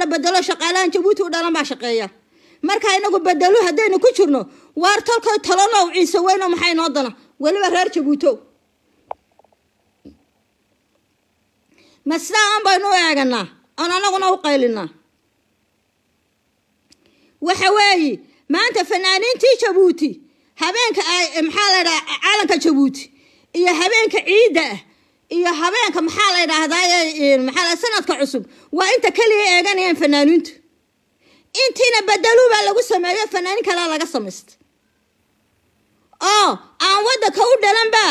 la bedelo shaqaalahan jabuuti u dhalan baa shaqeeya. Marka inagu bedelo haddaynu ku jirno waar tolkoy tolanow ciise weyno maxay noo dana weliba reer jabuutow ma sidaa aan baynu u eeganaa oon anaguna u qaylinaa waxa weeye maanta fanaaniintii jabuuti habeenka maxaa la ydhaha calanka jabuuti iyo habeenka ciidda ah iyo habeenka maxaa la ydhaahdaa maxaa la sanadka cusub waa inta keliya eeganayaan fanaaniintu intiina bedeluu baa lagu sameeyo fanaanin kalea laga samaysta oo aan waddanka u dhalanba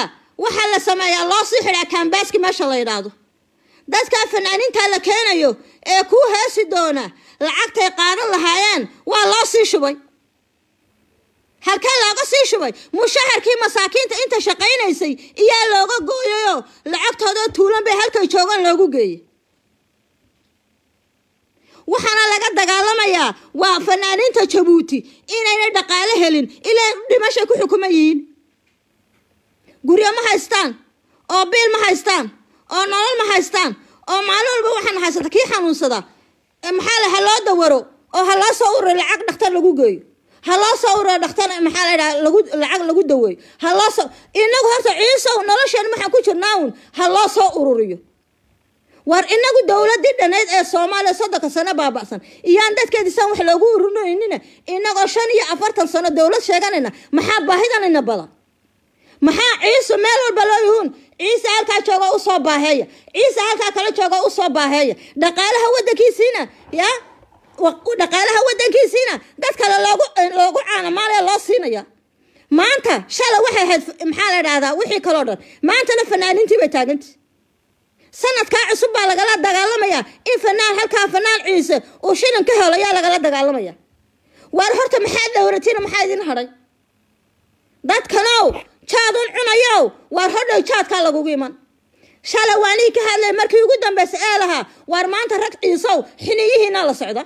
waxaa la sameeyaa loo sii xidhaa kaambaaski meesha la yidhaahdo. Dadkaa fanaaniintaa la keenayo ee kuu heesi doona lacagtay qaadan lahaayeen waa loo sii shubay. Halkee sii shubay. Mushaharkii masaakiinta inta shaqaynaysay iyaa looga gooyayoo lacagtoodoo tuulan bay halkay joogaan loogu geeyey waxaana laga dagaalamayaa waa fanaaniinta jabuuti inayna dhaqaale helin ilaa dhimashay ku xukuman yihiin. Guryo ma haystaan? Oo biil ma haystaan? Oo nolol ma haystaan? Oo maalin walba waxaan haysata kii xanuunsada? Maxaa la ha loo dawaro? Oo ha loo soo ururo? Lacag dhakhtar lagu geeyo ha loo soo ururo dhakhtar maxaa la yidhaha lagu lacag lagu daweeyo ha loo soo inagu horta ciisow nolosheen maxaan ku jirnaa un ha loo soo ururiyo. War inagu dowladii dhanayd ee soomaaliya soddonka sano baaba'san. Iyaan dadkeedisaan wax loogu ururinaynin. Inagoo shan iyo afartan sano dowlad sheeganayna. Maxaa baahidanayna badan maxaa ciise meel walba loo yuhuun? Ciise halkaa jooga u soo baaheeya. Ciise halkaa kala jooga u soo baaheeya. Dhaqaalaha wadankiisiina ya dhaqaalaha wadankiisiina dad kale loogu loogu caanamaalaya loo siinaya maanta shalay waxay ahayd maxaa la dhahdaa wixii kaloo dhan. Maantana fanaaniintii bay taagantay sanadkaa cusub baa lagala dagaalamayaa in fanaan halkaa fanaan ciise uu shilin ka helo yaa lagala dagaalamaya. Waar horta maxaa dowratina maxaa idin hadhay dadkanow jaadun cunayow waar hodhow jaadkaa lagugu iman. Shalay waanii ka hadlay markii ugu dambaysay ee lahaa waar maanta rag ciisow xiniyihiina la socda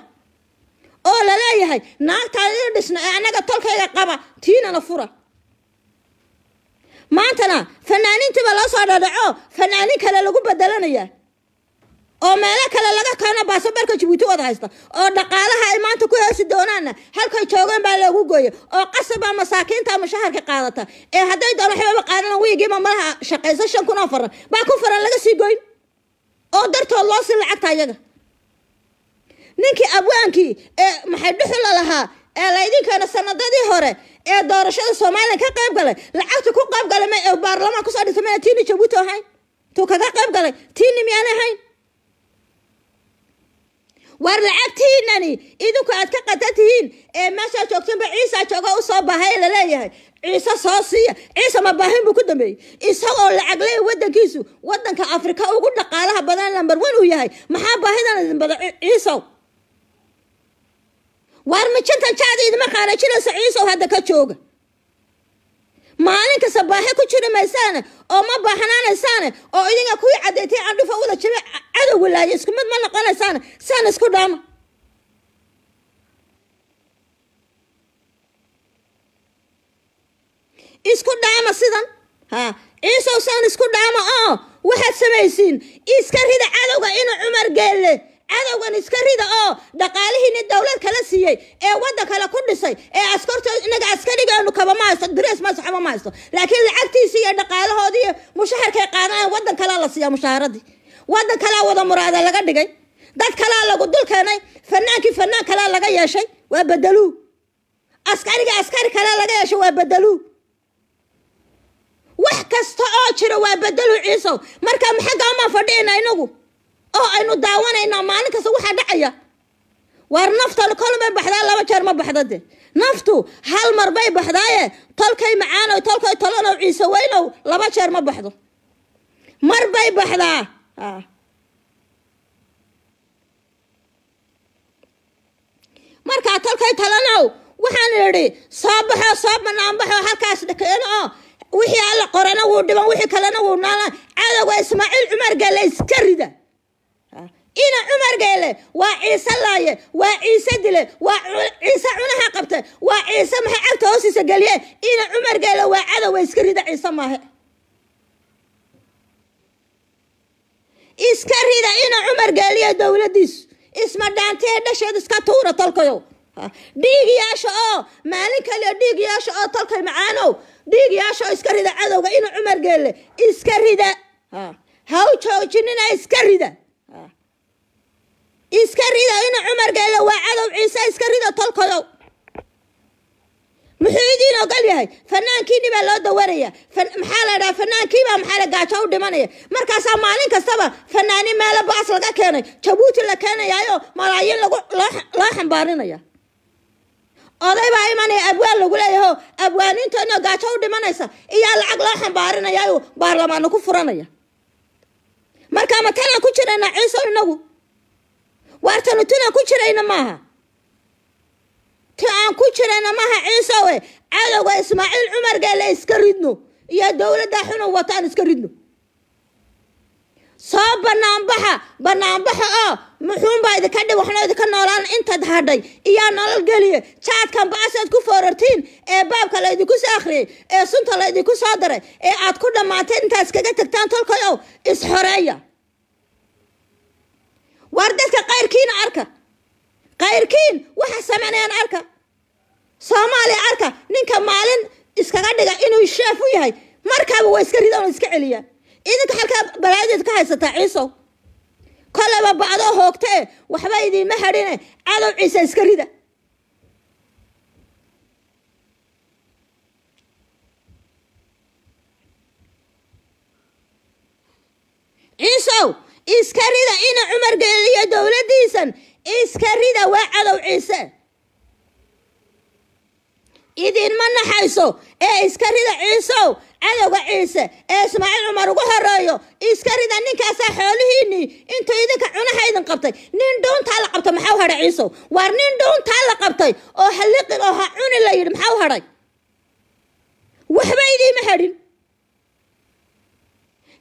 oo la leeyahay naagtaadii dhisna ee annaga tolkayga qaba tiinana fura. Maantana fanaaniintiiba loo soo dhadhaco fanaanin kale lagu bedelanaya oo meelo kale laga keeno baasabarka jabuuti wada haysta. Oo dhaqaalaha ay maanta ku heesi doonaanna halkay joogeen baa loogu gooya oo qasabaa masaakiinta mushaharka qaadata. Ee hadday doon waxbaba qaadanan wiigiiba malaha shaqaysa shan kun oo faran. Baa ku faran laga sii goyn? Oo dartood loo sii lacagta ayaga ninkii abwaankii ee maxay dhuxula lahaa ee laydinkeena sanadadii hore ee doorashada somalilan ka qayb galay lacagta ku qayb galay ma ee baarlamaan ku soo dhigtay mana tiini jabuuti ahayn? Tuu kaga qayb galay? Tiini miyaan ahayn? Waar lacagtiinani idinku aad ka qata tihiin ee meeshaa joogtanba ciisa jooga u soo baahay la leeyahay ciise soo siiya. Ciise ma baahin buu ku dambeeyey. Isagoo lacag leey wadankiisu wadanka afrika ugu dhaqaalaha badan lambar wan uu yahay. Maxaa baahidan idin bada ciisow waar mijinta jacda idima qaanajinaysa ciisow hadda ka jooga? Maalin kasta baahi ku jiri maysaane oo ma baaxnaanaysaane oo idinga kuwii caddeetay candhufa wada jiba cadowga laaya isku mid ma noqonaysaane saan isku dhaama isku dhaama sidan? Ha ciisow saan isku dhaama oo waxaad samaysiin. Iska rida cadowga inuu cumar geelle cadowgan iska rida oo dhaqaalihiini dowlad kala siiyey ee waddan kale ku dhisay ee askartood inaga askarigeenu kaba ma haysto dres masaxaba ma haysto. Laakiin lacagtiisii iyo dhaqaalahoodii mushaharkay qaadanayan waddan kalea la siiyaa mushaaharadii waddan kalea wada muraada laga dhigay. Dad kalea lagu dul keenay. Fanaankii fanaan kalea laga yeeshay. Waa bedeluu askariga askari kalea laga yeeshay waa bedeluu wax kasta oo jira waa bedeluu ciisow. Marka maxagaamaa fadhiina inagu oo aynu daawanayna maalin kasta waxaa dhacaya waar naftan kol bay baxdaa laba jeer ma baxda de naftu hal mar bay baxdaaye tolkay macaanow tolkay tolanow ciise weynow laba jeer ma baxdo. Mar bay baxdaa. Markaa tolkay talanow waxaan idhi soo baxo soo banaanbaxo halkaas dhakeeno oo wixii alla qorana wuu dhiban wixii kalena wuu naalan. Cadowga ismaaciil cumar gelle iska rida ina cumar geele waa ciise laaye waa ciise dile waa ciise cunaha qabta waa ciise maxay cagta hoostiisa geliye? Ina cumar geele waa cadowa iska rida ciise maahe iska rida ina cumar geeliya dowladiisu isma dhaantee dhasheed iska tuura tolkayow. Dhiigyaasha oo maalin kaliya dhiigyaasha oo tolkay macaanow. Dhiigyaasha oo iska rida cadowga inu cumar geelle iska rida. Ha u joojinina iska rida iska rida inu cumar geelle waa cadow ciise iska rida tolkayow muxuu idiin ogol yahay? Fanaankiini baa loo dawanaya maxaa la dhaha fanaankiibaa maxaa la gaajo u dhimanaya? Markaasaa maalin kastaba fanaanin meelo baas laga keenay. Jabuuti la keenayaayo malaayiin loo xambaarinaya. Oday baa imanaya abwaan lagu leeyaho abwaaniintoodna gaajo u dhimanaysa. Iyaa lacag loo xambaarinayaayo baarlamaano ku furanaya. Marka ma tanaan ku jirayna ciiso inagu waartanu tunaan ku jirayna maaha ti aan ku jirayna maha ciisowe cadowga ismaaciil cumar geelle iska ridno iyo dowladda xunu wataan iska ridno soo banaanbaxa banaanbaxa oo muxuunbaa idinka dhig waxna idinka noolaan intaad hadhay. Iyaa nolol geliya jaadkan baasaad ku foorartiin ee baabka laydinku soo akhriyey ee sunta laydinku soo daray ee aad ku dhammaatay intaad iskaga tagtaan tolkayow isxoreeya war dadka kayrkiina arka. Kayrkiin waxa sameynayaan arka. Soomaaliya arka. Ninka maalin iskaga dhiga inuu sheef u yahay markaaba waa iska ridaan oo iska celiyaan idinka halkaa balaayadeed ka haysataa ciisow koleyba bacdoo hoogta e waxba idiinma hadhine cadow ciise iska rida. Ciisow iska rida ina cumar geeliyo dowladdiisan. Iska rida waa cadow ciise. Idinma naxayso? Ee iska rida ciisow cadowga ciise ee ismaaciil cumar ugu horeeyo iska rida ninkaasaa xoolihiinii intuu idinka cunaha idin qabtay nin dhuuntaa la qabtay maxau hadhay ciisow? Waar nin dhuuntaa la qabtay oo halliqin oo ha cuni la yidhi maxau hadhay waxba idiima hadhin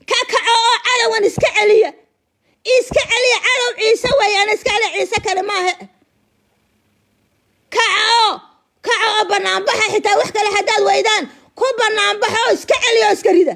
ka kaco oo cadowan iska celiya iska celiya cadow ciise weeyaan iska celiya ciise kale maaha kaco kaco oo banaanbaxa xitaa wax kale haddaad weydaan. Ku banaanbaxa oo iska celiya oo iska rida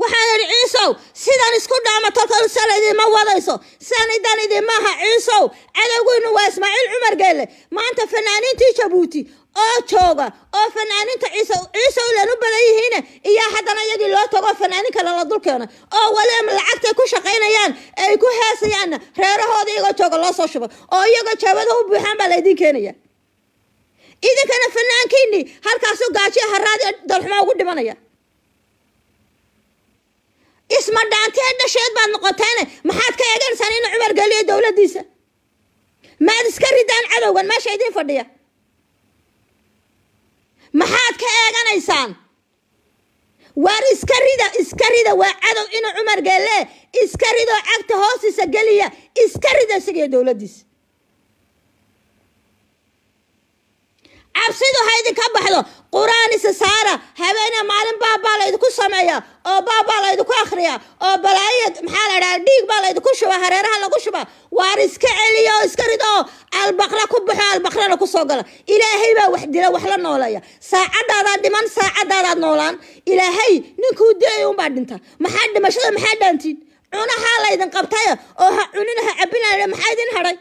waxaan idhi ciisow sidan isku dhaama tolkan sal idinma wadayso. Sidan idan idinmaaha ciisow cadowgiinu waa ismaaciil cumar geelle maanta fanaaniintii jabuuti oo jooga oo fanaaniinta ciise ciise ilan u badan yihiine iyo haddana iyagii loo tago fanaanin kale la dul keenay oo waliba lacagtay ku shaqaynayaan ay ku heesayaanna reerahooda iyagoo jooga loo soo shubay oo iyagoo jaabada u buuxaan baa laydin keenaya idinkana fanaankiinii halkaasu gaajiyo haraadi dalxumaa ugu dhimanaya isma dhaantee dhasheed baad noqoteene maxaad ka eegansaan inuu cumar geliyo dowladdiisa? Maad iska ridaan cadowgan meesha idiin fadhiya. Maxaad ka eeganaysaan? Waar iska rida iska rida waa cadow inuu cumar geelle iska ridoo cagta hoostiisa geliya iska rida isagiyo dowladdiisa cabsidu ha idinka baxdo. Qur'aan isa saara habeene maalin baabaa laydinku sameeya oo baabaa laydinku akhriya oo balaayo maxaa la dhaha dhiig baa laydinku shuba hareeraha lagu shuba. Waar iska celiya oo iska rida oo albaqra ku baxo albaqrana ku soo gala. Ilaahay baa wax dila wax la nooleeya saacadaadaad dhiman saacadaadaad noolaan. Ilaahay ninkuu dilay unbaa dhinta. Maxaa dhimashada maxaa dhaantiin? Cunahaa laydin qabtaya oo ha cunina ha cabinaya maxaa idin hadhay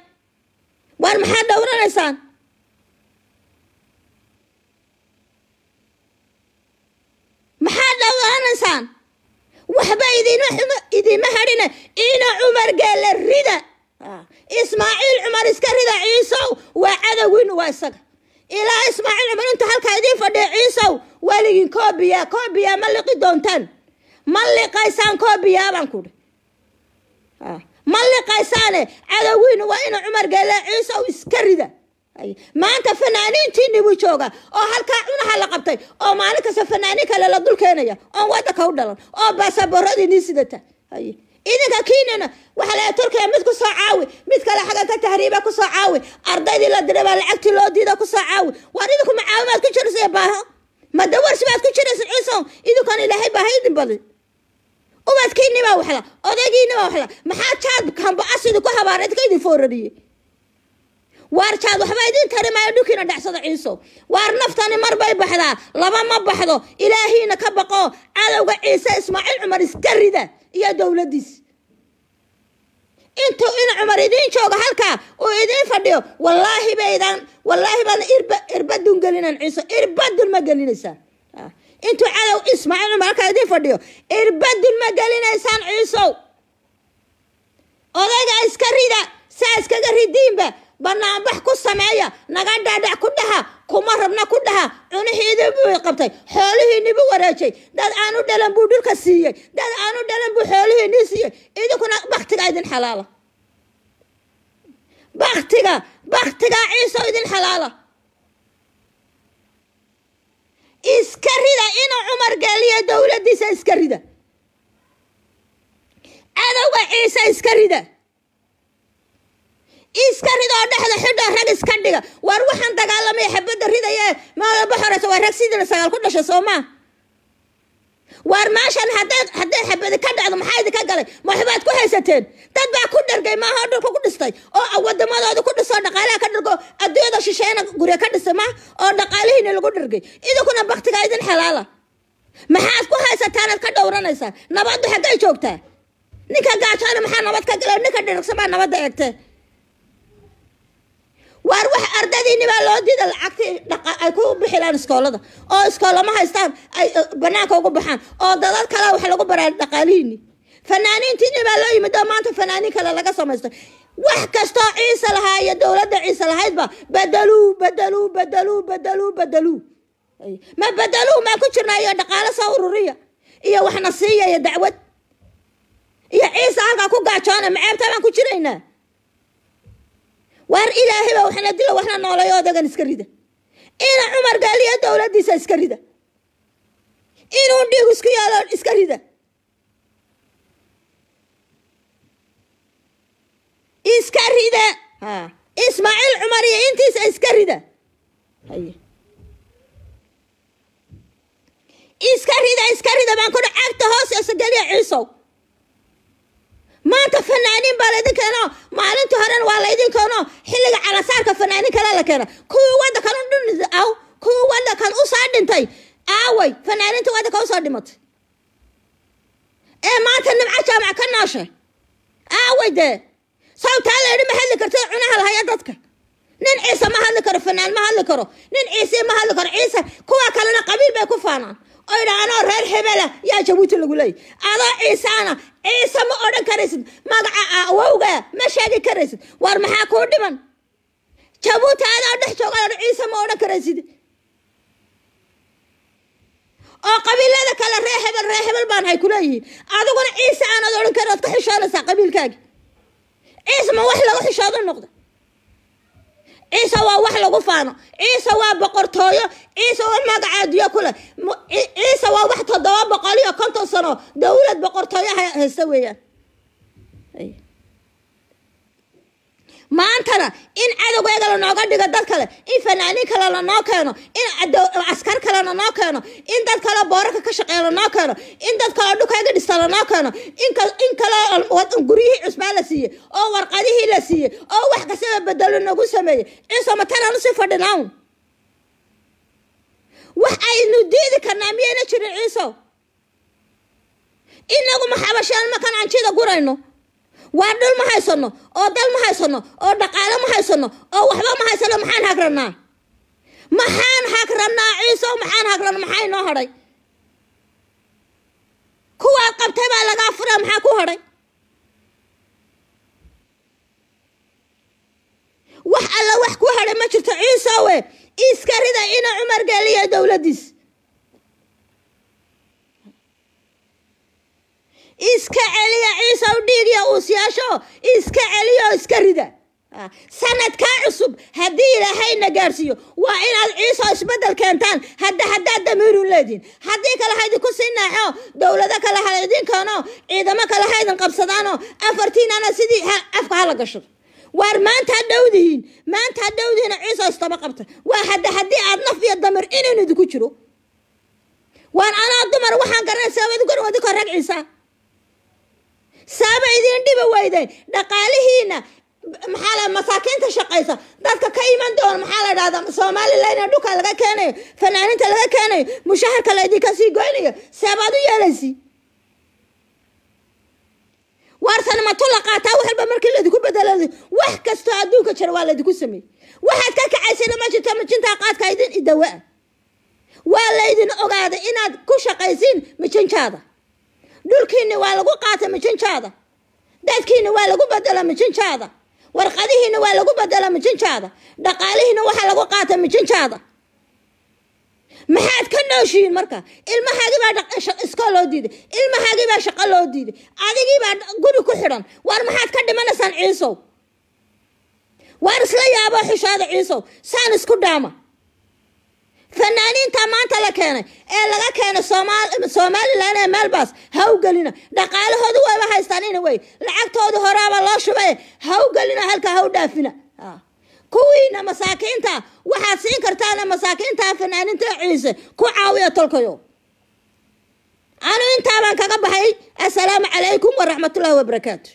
waar maxaad dhowranaysaan maxaad dhowranaysaan waxba idinma idinma hadhina ina cumar geelle rida. Ismaaciil cumar iska rida ciisow waa cadowgiinu waa isaga. Ilaa ismaaciil cumar inta halkaa idiin fadhiya ciisow weligiin koobiya koobiya ma liqi doontaan. Ma liqaysaan koobiyaa baan kudhi ma liqaysaane cadowgiinu waa ina cumar geelle ciisow iska rida maanta fanaaniintiini buu jooga oo halkaa cunaha la qabtay. Oo maalin kasta fanaaniin kale la dul keenaya oon wadanka u dhalan. Oo baasabooradiinii sidata. Idinka kiinina waxaa la turkiya mid ku soo caawi. Mid kale xaganta tahriiba ku caawi. Ardaydii la diray baa lacagtii loo diida ku caawi. Waar idinku macaawimaad ku jiraysa baaho ma dawarsi baad ku jiraysa ciisow. Idinkan ilaahay baaha idin badin ubadkiini baa waxla odaygiini baa waxla maxaa jaad kamba as idinku habaara idin foorariyey waar jaad waxba idiin tari maayo dhulkiina dhacsada ciisow waar naftani mar bay baxdaa laba ma baxdo ilaahiina ka baqo cadowga ciise ismaaciil cumar iska rida iyo dowladdiis. Intuu in cumar idiin joogo halkaa uu idiin fadhiyo wallaahi baydan wallaahi baadan irba irbadun gelinan ciiso irbadun ma gelinaysaan. Intuu cadow ismaaciil cumar halkaa idiin fadhiyo irbadun ma gelinaysaan ciisow odayga iska rida saa iskaga ridiinba banaanbax ku sameeya naga dhaadhac ku dhaha kuma rabna ku dhaha. Cunihiidii buu qabtay xoolihiinii buu wareejay dad aanu dhalan buu dhulka siiyey. Dad aanu dhalan buu xoolihiinii siiyey. Idinkuna baktiga idin xalaala. Baktiga baktiga ciiso idin xalaala. Iska rida inuu cumar geliyo dowladdiisa iska rida. Cadowga ciise iska rida iska rida oo dhexda xidho rag iska dhiga waar waxaan dagaalamaya xabadda ridaya maalaba horeysa waa rag sidina sagaal ku dhasha soo maa waar meeshan hadday xabadi ka dhacdo maxaa idinka galay? Ma waxbaad ku haysateen? Dad baa ku dhargay maaha oo dhulka ku dhistay? Oo wadamadooda ku dhistoo dhaqaalaha ka dhargo adduunyada shisheena gurya ka dhistay ma? Oo dhaqaalihiina lagu dhargay. Idinkuna baktigaa idin xalaala. Maxaad ku haysataanaad ka dhowranaysaan nabaddu xaggay joogtaa. Ninka gaajoona maxaa nabad ka gala ninka dhirigsamaa nabadda eegtee waar wax ardadiini baa loo diida lacagtii ay ku bixilaan iskoolada. Oo iskoolama haystaan ay banaanka ugu baxaan. Oo dadad kale wax lagu baraa dhaqaalihiini. Fanaaniintiini baa loo yimid oo maanta fanaaniin kale laga samaystay wax kastoo ciise lahaa iyo dowladda ciise lahaydba bedeluu bedeluu bedeluu bedeluu bedeluu ma bedeluu maa ku jirnaa iyo dhaqaalo soo ururiya iyo waxna siiya iyo dacwad. Iyo ciise halkaa ku gaajoona maceebta baan ku jiraynaa waar ilaahay baa waxna dilo waxna noolay odagan iska rida. Ina cumar gaaliyo dowladdiisa iska rida. Inuu dhiig isku yaalo iska rida. Iska rida. Ha. Ismaaciil cumar iyo intiisa iska rida. Iska rida iska rida baan kudhi cagta hoos isageliya ciisow maanta fanaaniin baa laydin keeno maalintii horena waa laydin keeno xilliga calasaarka fanaaniin kale la keena. Kuwii waddankan u dhin aw kuwii waddankan u soo dhintay. Aaway fanaaniinta waddanka u soo dhimatay ee maanta nimco jaamac ka nooshay aaway dee. Sawtaa layidhi ma hadli karta cunaha lahaya dadka. Nin ciise ma hadli karo fanaan ma hadli karo. Nin ciise ma hadli karo. Ciise kuwa kalena qabiil bay ku faanaan. Oo idha anoo reer hebela yaa jabuuti lagu leeyay. Adoo ciisaana ciise ma odhan karaysid. Magaca awowga ma sheegi karaysid. War maxaa kuu dhiman? Jabuuti adoo dhex jooga ciise ma odhan karaysid. Oo qabiilada kale ree hebel ree hebel baan hay kuleeyihiin adiguna ciise aanad odhan karin ood ka xishoonaysaa qabiilkaagi. Ciise ma wax lagu xishoodo noqda ciise waa wax lagu faano. Ciise waa boqortooyo ciise waa magaca adduunya kule ciise waa wax toddoba boqol iyo konton sano. Dowlad boqortooyo haysta weeyaan maantana in cadowgeega lanooga dhigo dad kale in fanaaniin kale lanoo keeno in askar kale lanoo keeno in dad kale boorarka ka shaqeeya lanoo keeno in dad kale dhukayga dhista lanoo keeno in kale guryihii cusbaa la siiyey oo warqadihii la siiyey oo wax kastaba bedelo nagu sameeyey. Ciiso matananu si fadhinaawn wax aynu diidi karnaa miyayna jirin ciiso? Inagu ma xabasheen makan anjida gurayno waa dhul ma haysano oo dal ma haysano oo dhaqaalo ma haysano oo waxba ma haysano maxaan hagranaa maxaan hagranaa ciiso maxaan hagranaa maxaa inoo hadhay kuwaad qabtay baa lagaa fura maxaa ku hadhay wax alla wax ku hadhay ma jirto ciisowe iska rida ina cumar geliya dowladdiis iska celiya ciisow dhiigiyo uusyaasho iska celiyo iska rida. Sanadkaa cusub haddii ilaahayna gaadhsiiyo waa inaad ciiso isbeddel keentaan. Hadda haddaad damiiru leediin. Haddii kale ha idinku sii naaxo dowlado kale ha idin keeno ciidamo kale ha idin qabsadaano afartiinana sidii afka hala gasho. Waar maanta dhowdihiin maanta dhowdihiin ciiso istaba qabta. Waa hadda haddii aad naf iyo damir inaynu idinku jiro. Waan anaa dumar waxaan garanay sabab idinku idinko rag ciisa saaba idin dhiba weydeen dhaqaalihiina maxaa la masaakiinta shaqaysa. Dadka ka iman doona maxaa la dhahdaa somalilan dhulka laga keenayo fanaaninta laga keenayo mushaharka laydinka sii goynayo seebaad u yeelaysi. Waartana matu la qaataa? Wax walba markii laydinku bedelo wax kastoo adduunka jira waa laydinku sameeyey waxaad ka kacaysana ma jirto mijintaa qaadka idin idawa waa laydin ogaaday inaad ku shaqaysiin mijinjaada dhulkiina waa lagu qaatay mijinjaada dadkiina waa lagu bedela mijinjaada warqadihiina waa lagu bedela mijinjaada dhaqaalihiina waxaa lagu qaata mijinjaada maxaad ka nooshihiin marka? Ilmahaagibaa iskoo loo diiday. Ilmahaagibaa shaqo loo diiday. Adigiibaa guri ku xidhan waar maxaad ka dhimanaysaan ciisow? Waar isla yaaboo xishaada ciisow? Saan isku dhaama fanaaniinta maanta la keenay ee laga keenay somalilan ee meelbaas ha u gelina. Dhaqaalahooda wayba haystaan ina wey lacagtooda horaaba loo shubay. Ha u gelina halkaa ha dhaafina. Kuwiina masaakiinta waxaad siin kartaana masaakiinta fanaaniinta ciise ku caawiya tolkayo anu intaabaan kaga baxay. Assalaamu calaykum waraxmatullahi wabarakaatu